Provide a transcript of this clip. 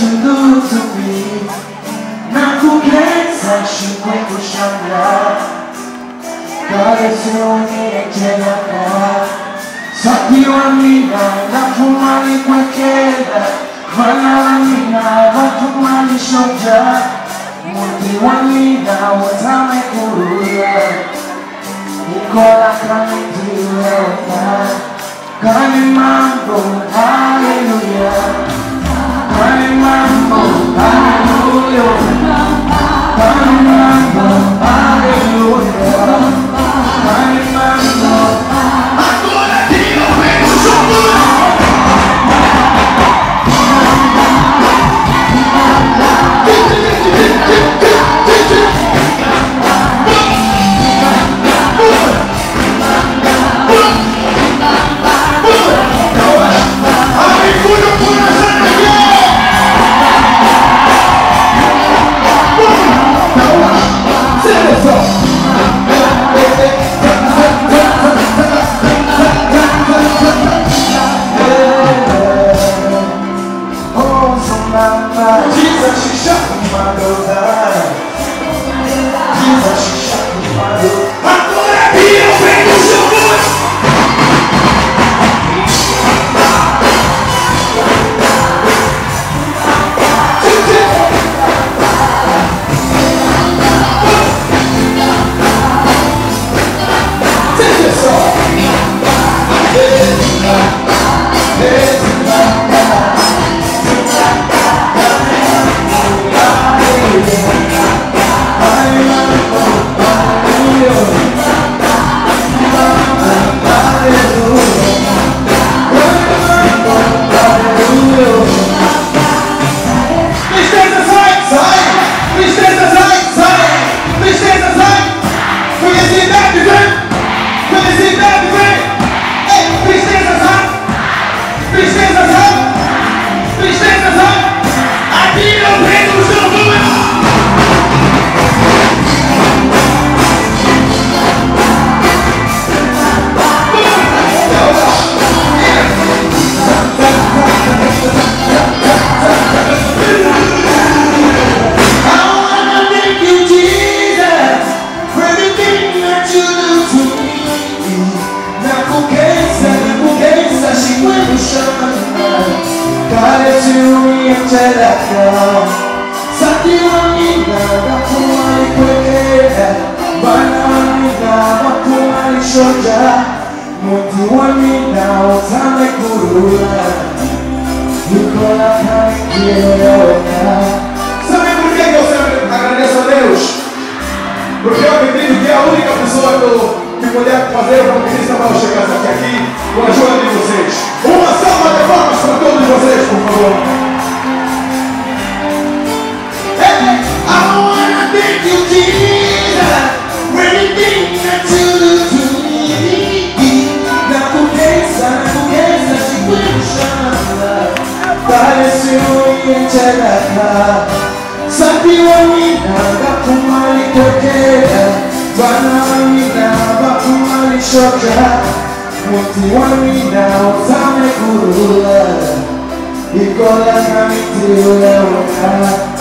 you do to me Na kugeza shukwe kushanga Kare sioni echelaka Sakiwa mina na tumali kwekela Wana mina watumali shoja Muti wa mina watame kurula Nikola kani jileona Kani mambo, hallelujah Sabe por que eu agradeço a Deus? Porque eu acredito que é a única pessoa que, eu, que puder fazer uma unichelaka. Sabi wa mina, bakumali kokera. Bana wa mina, bakumali shoka. Muti wa mina, otame kurula. Ikola kamiti uleona. Karimambo,